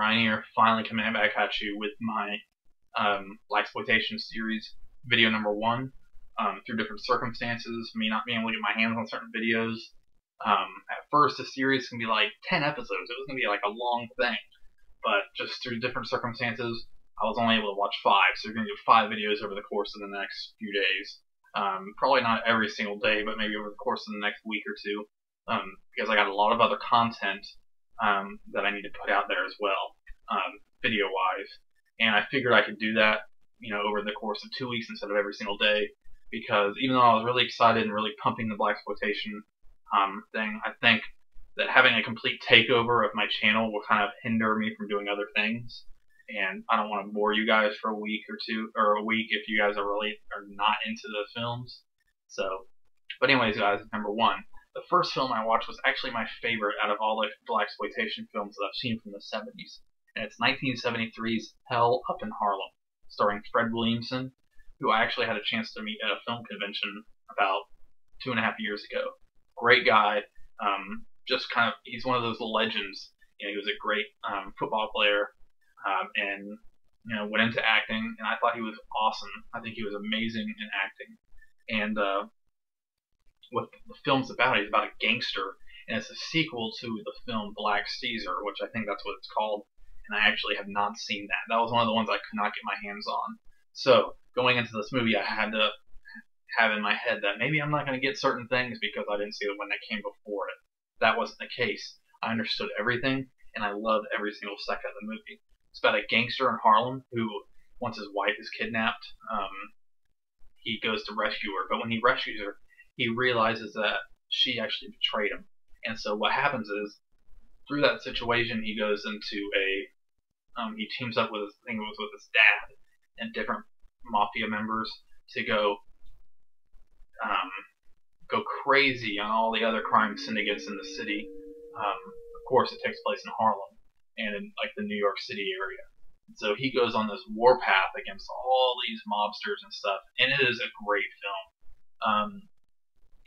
Ryan finally coming back at you with my um, Blaxploitation series video number one. Um, through different circumstances, me not being able to get my hands on certain videos. Um, at first, the series can be like 10 episodes. It was going to be like a long thing. But just through different circumstances, I was only able to watch five. So you're going to get five videos over the course of the next few days. Um, probably not every single day, but maybe over the course of the next week or two. Um, because I got a lot of other content um, that I need to put out there as well, um, video wise. And I figured I could do that, you know, over the course of two weeks instead of every single day, because even though I was really excited and really pumping the Blaxploitation um, thing, I think that having a complete takeover of my channel will kind of hinder me from doing other things. And I don't want to bore you guys for a week or two, or a week if you guys are really are not into the films. So, but anyways, guys, number one, the first film I watched was actually my favorite out of all the exploitation films that I've seen from the 70s, and it's 1973's Hell Up in Harlem, starring Fred Williamson, who I actually had a chance to meet at a film convention about two and a half years ago. Great guy, um, just kind of he's one of those legends. You know, he was a great um, football player, um, and you know went into acting, and I thought he was awesome. I think he was amazing in acting, and uh, what the film's about. He's about a gangster, and it's a sequel to the film Black Caesar, which I think that's what it's called. And I actually have not seen that. That was one of the ones I could not get my hands on. So going into this movie, I had to have in my head that maybe I'm not going to get certain things because I didn't see the one that came before it. That wasn't the case. I understood everything, and I loved every single second of the movie. It's about a gangster in Harlem who, once his wife is kidnapped, um, he goes to rescue her. But when he rescues her, he realizes that she actually betrayed him. And so what happens is, through that situation, he goes into a, um, he teams up with, I think it was with his dad and different mafia members to go, um, go crazy on all the other crime syndicates in the city. Um, of course, it takes place in Harlem and in like the New York City area. So he goes on this warpath against all these mobsters and stuff, and it is a great film. Um,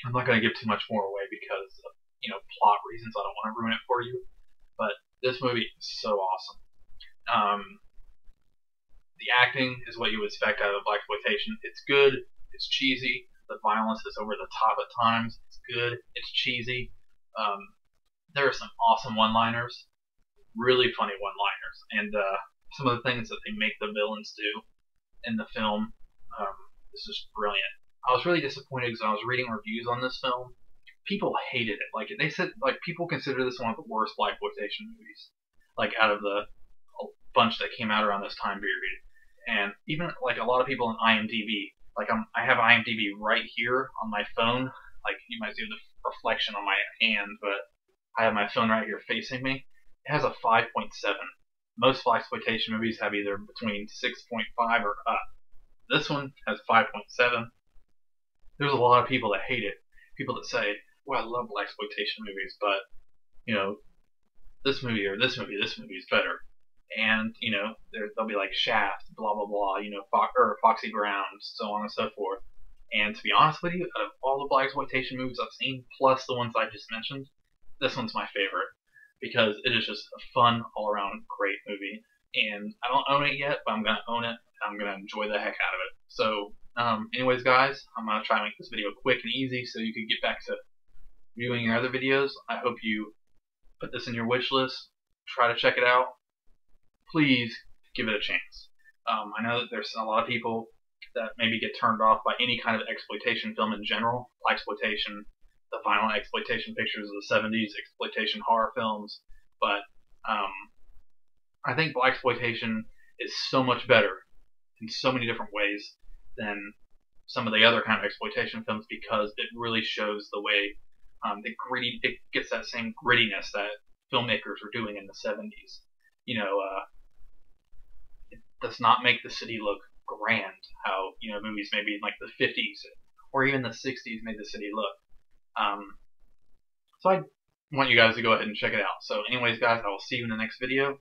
I'm not going to give too much more away because of, you know, plot reasons. I don't want to ruin it for you. But this movie is so awesome. Um, the acting is what you would expect out of a black exploitation. It's good. It's cheesy. The violence is over the top at times. It's good. It's cheesy. Um, there are some awesome one-liners, really funny one-liners, and uh, some of the things that they make the villains do in the film um, is just brilliant. I was really disappointed because I was reading reviews on this film. People hated it. Like they said, like people consider this one of the worst black exploitation movies, like out of the bunch that came out around this time period. And even like a lot of people in IMDb, like I'm, I have IMDb right here on my phone. Like you might see the reflection on my hand, but I have my phone right here facing me. It has a 5.7. Most black exploitation movies have either between 6.5 or up. This one has 5.7 there's a lot of people that hate it. People that say, "Well, I love exploitation movies, but you know, this movie or this movie, this movie is better." And you know, there they'll be like Shaft, blah blah blah, you know, Fo- or Foxy Brown, so on and so forth. And to be honest with you, out of all the black exploitation movies I've seen, plus the ones I just mentioned, this one's my favorite because it is just a fun, all-around great movie. And I don't own it yet, but I'm gonna own it. I'm gonna enjoy the heck out of it. So um, anyways, guys, I'm going to try to make this video quick and easy so you can get back to viewing your other videos. I hope you put this in your wish list, try to check it out. Please give it a chance. Um, I know that there's a lot of people that maybe get turned off by any kind of exploitation film in general, exploitation, the violent exploitation pictures of the 70s, exploitation horror films, but um, I think black exploitation is so much better in so many different ways than some of the other kind of exploitation films because it really shows the way um, the gritty it gets that same grittiness that filmmakers were doing in the 70s. You know, uh, it does not make the city look grand how you know movies maybe in like the 50s or even the 60s made the city look. Um, so I want you guys to go ahead and check it out. So, anyways, guys, I will see you in the next video,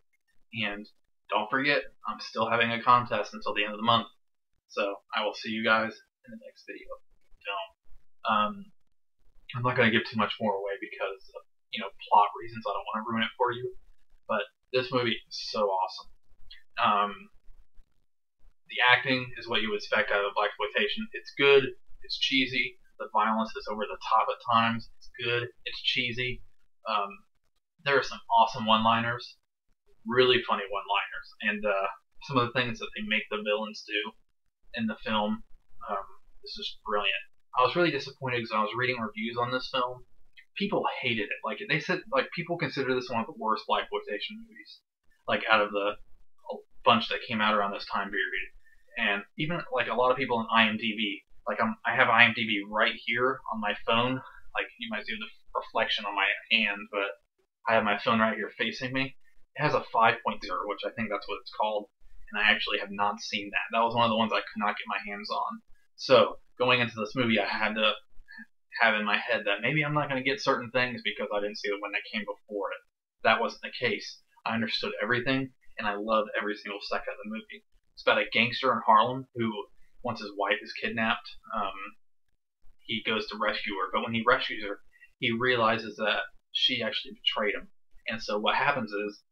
and don't forget, I'm still having a contest until the end of the month. So I will see you guys in the next video. Um, I'm not going to give too much more away because of, you know, plot reasons. I don't want to ruin it for you. But This movie is so awesome. Um, the acting is what you would expect out of black exploitation. It's good. It's cheesy. The violence is over the top at times. It's good. It's cheesy. Um, there are some awesome one-liners, really funny one-liners, and uh, some of the things that they make the villains do in the film um, is brilliant. I was really disappointed because I was reading reviews on this film. People hated it. Like they said, like people consider this one of the worst black exploitation movies, like out of the bunch that came out around this time period. And even like a lot of people in IMDb, like I'm, I have IMDb right here on my phone. Like you might see the reflection on my hand, but I have my phone right here facing me. It has a 5.0, which I think that's what it's called, and I actually have not seen that. That was one of the ones I could not get my hands on. So going into this movie, I had to have in my head that maybe I'm not going to get certain things because I didn't see the one that came before it. That wasn't the case. I understood everything, and I loved every single second of the movie. It's about a gangster in Harlem who, once his wife is kidnapped, um, he goes to rescue her. But when he rescues her, he realizes that she actually betrayed him. And so what happens is,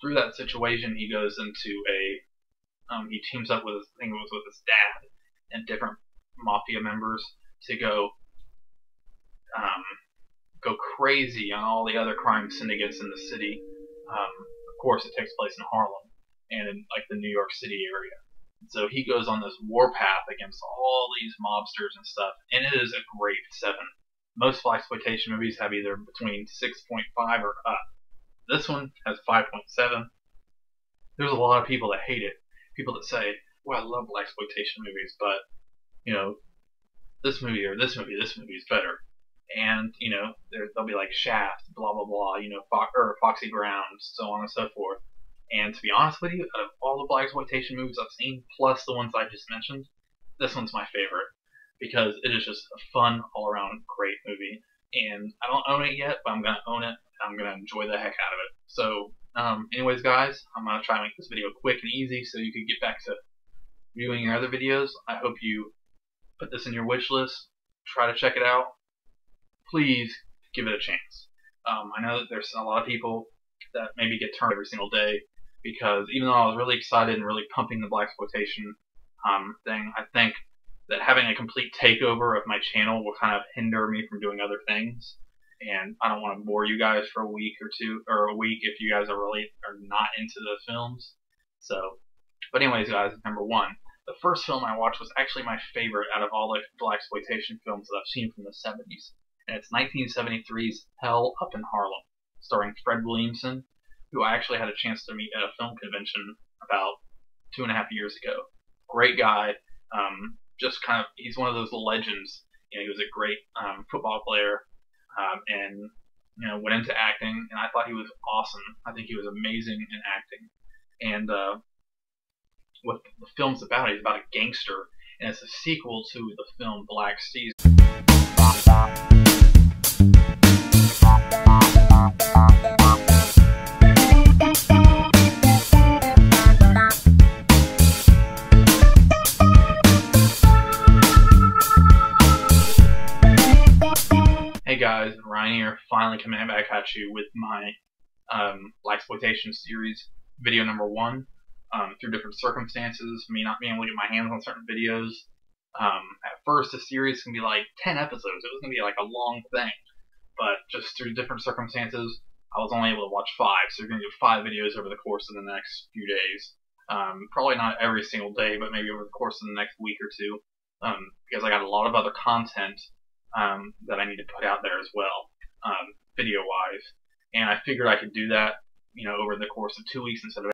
through that situation, he goes into a, um, he teams up with, his, I think it was with his dad and different mafia members to go, um, go crazy on all the other crime syndicates in the city. Um, of course, it takes place in Harlem and in like the New York City area. So he goes on this warpath against all these mobsters and stuff, and it is a great seven most exploitation movies have either between 6.5 or up. This one has 5.7. There's a lot of people that hate it. People that say, "Well, I love exploitation movies, but you know, this movie or this movie, this movie is better." And you know, they'll be like Shaft, blah blah blah, you know, Fo- or Foxy Brown, so on and so forth. And to be honest with you, out of all the black exploitation movies I've seen, plus the ones I just mentioned, this one's my favorite because it is just a fun, all around great movie. And I don't own it yet, but I'm going to own it. I'm going to enjoy the heck out of it. So, um, anyways, guys, I'm going to try and make this video quick and easy so you can get back to viewing your other videos. I hope you put this in your wish list, try to check it out. Please give it a chance. Um, I know that there's a lot of people that maybe get turned every single day because even though I was really excited and really pumping the black exploitation um, thing, I think that having a complete takeover of my channel will kind of hinder me from doing other things. And I don't want to bore you guys for a week or two, or a week if you guys are really are not into the films. So, but anyways, guys, number one, the first film I watched was actually my favorite out of all the black exploitation films that I've seen from the 70s, and it's 1973's Hell Up in Harlem, starring Fred Williamson, who I actually had a chance to meet at a film convention about two and a half years ago. Great guy. Um, just kind of he's one of those legends. You know, he was a great um, football player, um, and you know went into acting, and I thought he was awesome. I think he was amazing in acting, and uh, what the film's about is about a gangster, and it's a sequel to the film Black Caesar. Here, finally coming back at you with my um, Exploitation series, video number one. Um, through different circumstances, me not being able to get my hands on certain videos. Um, at first, the series can be like 10 episodes. It was going to be like a long thing. But just through different circumstances, I was only able to watch five. So we're going to do five videos over the course of the next few days. Um, probably not every single day, but maybe over the course of the next week or two. Um, because I got a lot of other content um, that I need to put out there as well, um, video wise. And I figured I could do that, you know, over the course of two weeks instead of